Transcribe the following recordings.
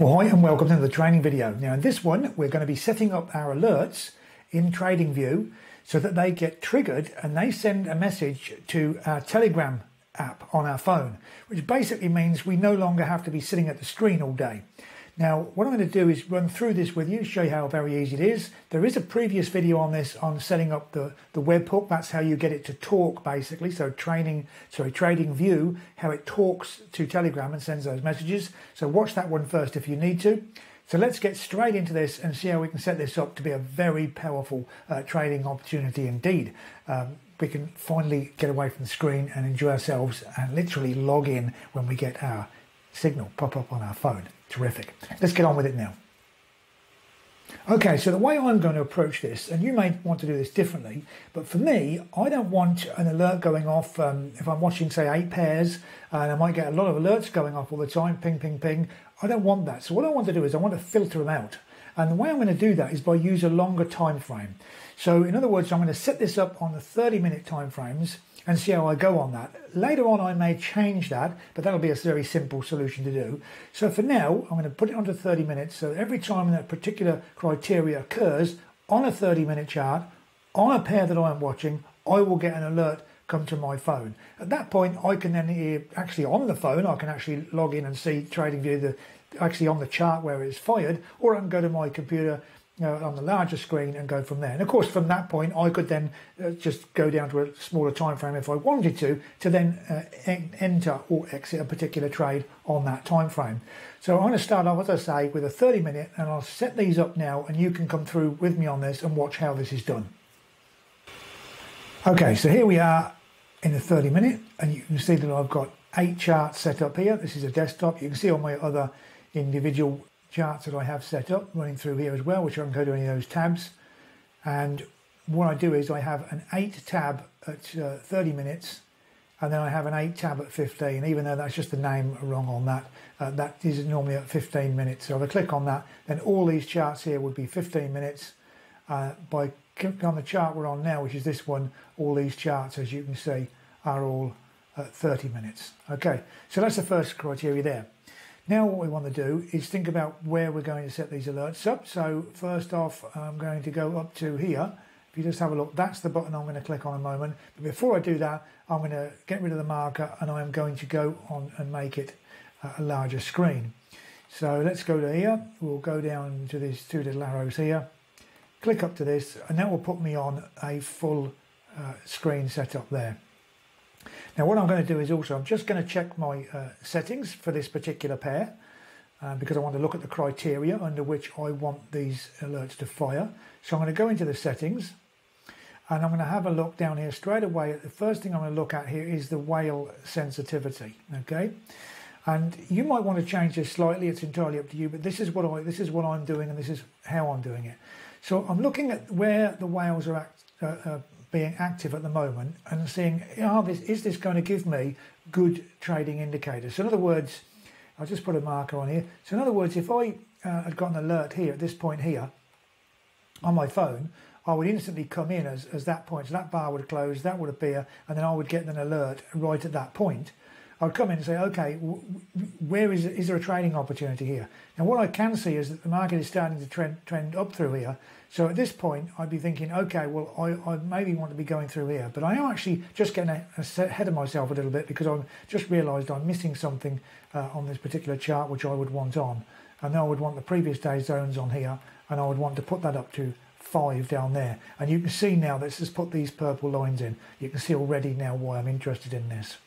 Well, hi and welcome to the training video. Now in this one, we're going to be setting up our alerts in TradingView so that they get triggered and they send a message to our Telegram app on our phone, which basically means we no longer have to be sitting at the screen all day. Now, what I'm going to do is run through this with you, show you how very easy it is. There is a previous video on this on setting up the, the webhook. That's how you get it to talk, basically. So training, sorry, trading view, how it talks to Telegram and sends those messages. So watch that one first if you need to. So let's get straight into this and see how we can set this up to be a very powerful uh, trading opportunity indeed. Um, we can finally get away from the screen and enjoy ourselves and literally log in when we get our signal pop up on our phone. Terrific. Let's get on with it now. Okay, so the way I'm going to approach this, and you may want to do this differently, but for me, I don't want an alert going off um, if I'm watching, say, eight pairs, and I might get a lot of alerts going off all the time, ping, ping, ping. I don't want that. So what I want to do is I want to filter them out. And the way I'm going to do that is by use a longer time frame. So in other words, I'm going to set this up on the 30 minute time frames and see how I go on that. Later on, I may change that, but that'll be a very simple solution to do. So for now, I'm going to put it onto 30 minutes. So every time that particular criteria occurs on a 30 minute chart, on a pair that I'm watching, I will get an alert come to my phone. At that point, I can then actually on the phone, I can actually log in and see TradingView the actually on the chart where it's fired, or I can go to my computer on the larger screen and go from there. And of course, from that point, I could then uh, just go down to a smaller time frame if I wanted to, to then uh, en- enter or exit a particular trade on that time frame. So I'm going to start off, as I say, with a 30 minute, and I'll set these up now, and you can come through with me on this and watch how this is done. Okay, so here we are in the 30 minute, and you can see that I've got eight charts set up here. This is a desktop. You can see all my other individual charts that I have set up running through here as well, which I can go to any of those tabs. And what I do is I have an 8 tab at uh, 30 minutes and then I have an 8 tab at 15 even though that's just the name wrong on that uh, that is normally at 15 minutes. So if I click on that then all these charts here would be 15 minutes. Uh, by clicking on the chart we're on now which is this one all these charts as you can see are all at 30 minutes. Okay so that's the first criteria there now what we want to do is think about where we're going to set these alerts up. So first off, I'm going to go up to here. If you just have a look, that's the button I'm going to click on a moment. But before I do that, I'm going to get rid of the marker and I'm going to go on and make it a larger screen. So let's go to here. We'll go down to these two little arrows here. Click up to this and that will put me on a full uh, screen setup there. Now what I'm going to do is also, I'm just going to check my uh, settings for this particular pair uh, because I want to look at the criteria under which I want these alerts to fire. So I'm going to go into the settings and I'm going to have a look down here straight away. The first thing I'm going to look at here is the whale sensitivity, okay? And you might want to change this slightly, it's entirely up to you, but this is what I this is what I'm doing and this is how I'm doing it. So I'm looking at where the whales are act, uh, uh, being active at the moment and seeing are this, is this going to give me good trading indicators. So in other words, I'll just put a marker on here. So in other words, if I uh, had got an alert here at this point here on my phone, I would instantly come in as, as that point. So that bar would close, that would appear, and then I would get an alert right at that point. I'd come in and say, okay, where is is there a trading opportunity here? Now, what I can see is that the market is starting to trend trend up through here. So at this point, I'd be thinking, okay, well, I, I maybe want to be going through here, but I am actually just getting ahead of myself a little bit because I've just realised I'm missing something uh, on this particular chart which I would want on, and I would want the previous day zones on here, and I would want to put that up to five down there. And you can see now, let's just put these purple lines in. You can see already now why I'm interested in this.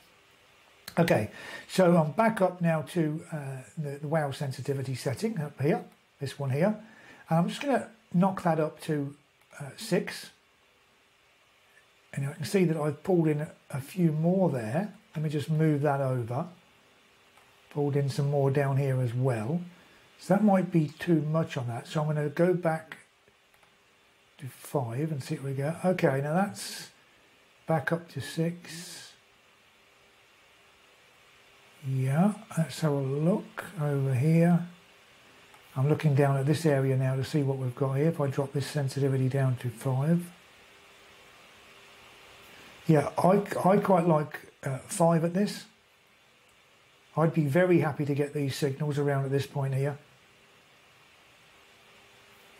Okay, so I'm back up now to uh, the, the whale sensitivity setting up here, this one here. And I'm just going to knock that up to uh, six. And I can see that I've pulled in a, few more there. Let me just move that over. Pulled in some more down here as well. So that might be too much on that. So I'm going to go back to five and see where we go. Okay, now that's back up to six. Yeah, let's have a look over here. I'm looking down at this area now to see what we've got here. If I drop this sensitivity down to 5. Yeah, I, I quite like uh, 5 at this. I'd be very happy to get these signals around at this point here.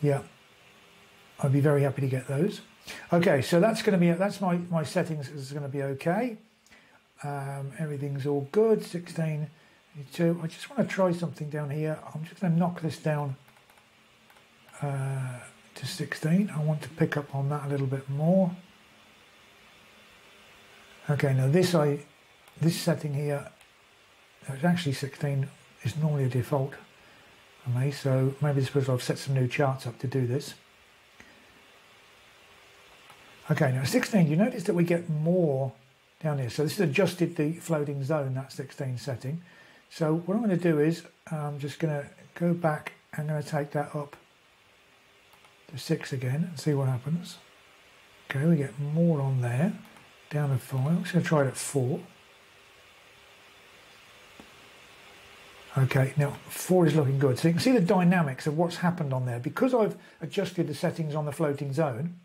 Yeah, I'd be very happy to get those. Okay, so that's going to be that's my my settings is going to be okay. Um, everything's all good. 16, 2. I just want to try something down here. I'm just going to knock this down uh, to 16. I want to pick up on that a little bit more. Okay, now this I this setting here, it's actually 16 is normally a default for me, so maybe this because I've set some new charts up to do this. Okay, now 16, you notice that we get more down here. So this has adjusted the floating zone, that 16 setting. So what I'm going to do is I'm just going to go back. And I'm going to take that up to 6 again and see what happens. Okay, we get more on there. Down to 5. I'm just going to try it at 4. Okay, now 4 is looking good. So you can see the dynamics of what's happened on there. Because I've adjusted the settings on the floating zone,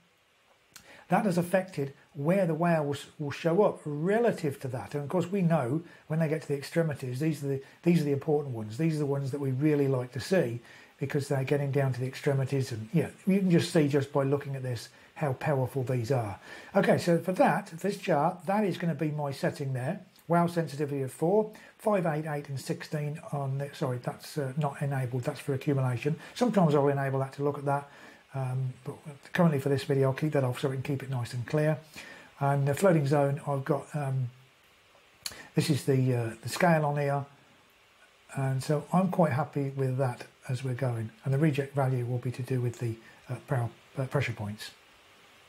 that has affected where the whale will, show up relative to that. And of course, we know when they get to the extremities, these are the these are the important ones. These are the ones that we really like to see because they're getting down to the extremities. And yeah, you can just see just by looking at this how powerful these are. Okay, so for that, this chart, that is going to be my setting there. Whale sensitivity of 4, 5, 8, 8 and 16 on the, sorry, that's uh, not enabled, that's for accumulation. Sometimes I'll enable that to look at that um, but currently for this video, I'll keep that off so we can keep it nice and clear. And the floating zone, I've got, um, this is the, uh, the scale on here. And so I'm quite happy with that as we're going. And the reject value will be to do with the uh, uh, pressure points.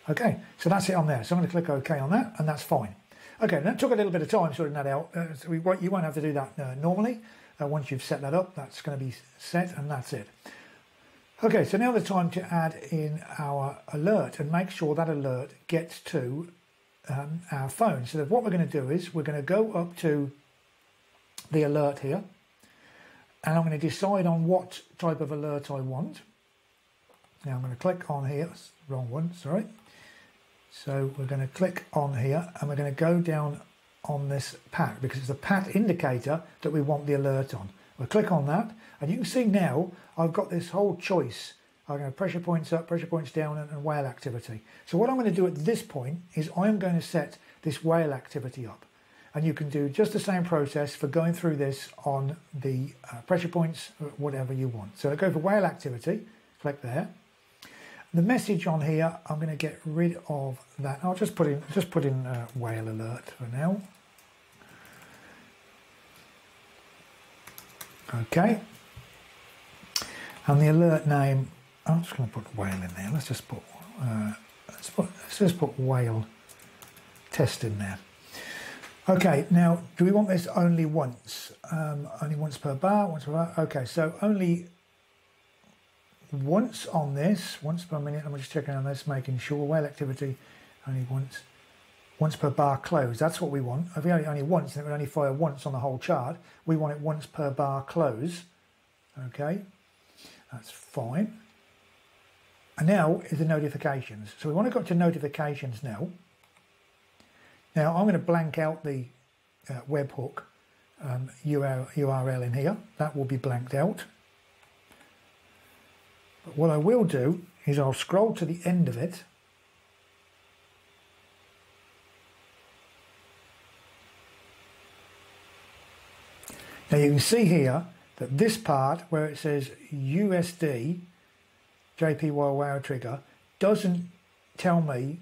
Okay, so that's it on there. So I'm going to click OK on that, and that's fine. Okay, that took a little bit of time sorting that out. Uh, so we you won't have to do that uh, normally. Uh, once you've set that up, that's going to be set, and that's it. Okay, so now the time to add in our alert and make sure that alert gets to um, our phone. So what we're going to do is we're going to go up to the alert here and I'm going to decide on what type of alert I want. Now I'm going to click on here, wrong one, sorry. So we're going to click on here and we're going to go down on this PAT because it's the PAT indicator that we want the alert on. We'll click on that and you can see now I've got this whole choice. I'm going to pressure points up, pressure points down and, and whale activity. So what I'm going to do at this point is I'm going to set this whale activity up. And you can do just the same process for going through this on the uh, pressure points, uh, whatever you want. So I go for whale activity, click there. The message on here, I'm going to get rid of that. I'll just put in just put in uh, whale alert for now. Okay. And the alert name, I'm just going to put whale in there. Let's just put, uh, let's put, let's just put whale test in there. Okay, now, do we want this only once? Um, only once per bar, once per bar? Okay, so only once on this, once per minute. I'm just checking on this, making sure whale activity only once once per bar close. That's what we want. If we only, only once, then it would only fire once on the whole chart. We want it once per bar close. Okay, that's fine. And now is the notifications. So we want to go to notifications now. Now I'm going to blank out the uh, webhook um, URL in here. That will be blanked out. But what I will do is I'll scroll to the end of it Now you can see here that this part where it says USD JPY whale trigger doesn't tell me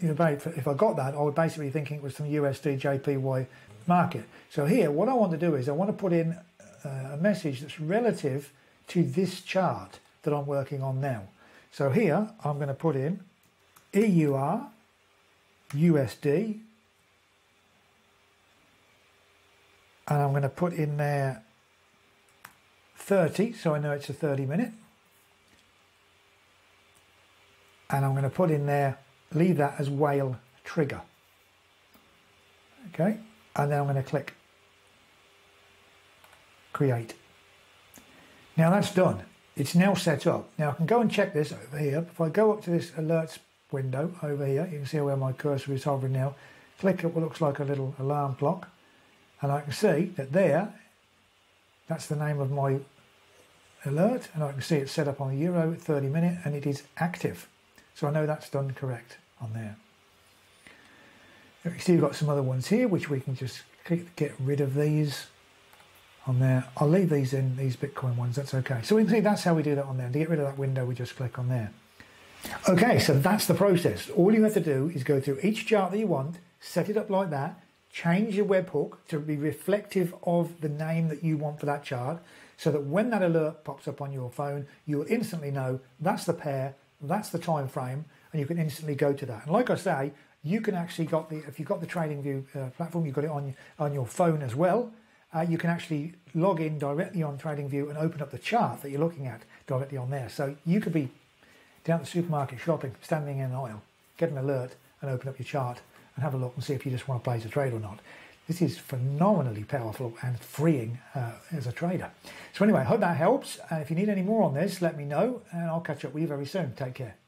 you know, if I got that, I would basically thinking it was some USD JPY market. So here, what I want to do is I want to put in uh, a message that's relative to this chart that I'm working on now. So here, I'm going to put in EUR USD and I'm going to put in there 30 so I know it's a 30 minute. And I'm going to put in there leave that as whale trigger. Okay? And then I'm going to click create. Now that's done. It's now set up. Now I can go and check this over here. If I go up to this alerts window over here you can see where my cursor is hovering now. Click at what looks like a little alarm clock and I can see that there, that's the name of my alert and I can see it's set up on Euro 30 minute and it is active. So I know that's done correct on there. You see, we've got some other ones here, which we can just click get rid of these on there. I'll leave these in, these Bitcoin ones, that's okay. So we can see that's how we do that on there. To get rid of that window, we just click on there. Okay, so that's the process. All you have to do is go through each chart that you want, set it up like that, change your webhook to be reflective of the name that you want for that chart, so that when that alert pops up on your phone, you will instantly know that's the pair, that's the time frame, and you can instantly go to that. And like I say, you can actually got the if you've got the TradingView uh, platform, you've got it on on your phone as well. Uh, you can actually log in directly on TradingView and open up the chart that you're looking at directly on there. So you could be down at the supermarket shopping, standing in an aisle, get an alert and open up your chart and have a look and see if you just want to place a trade or not. This is phenomenally powerful and freeing uh, as a trader. So anyway, I hope that helps. And if you need any more on this, let me know and I'll catch up with you very soon. Take care.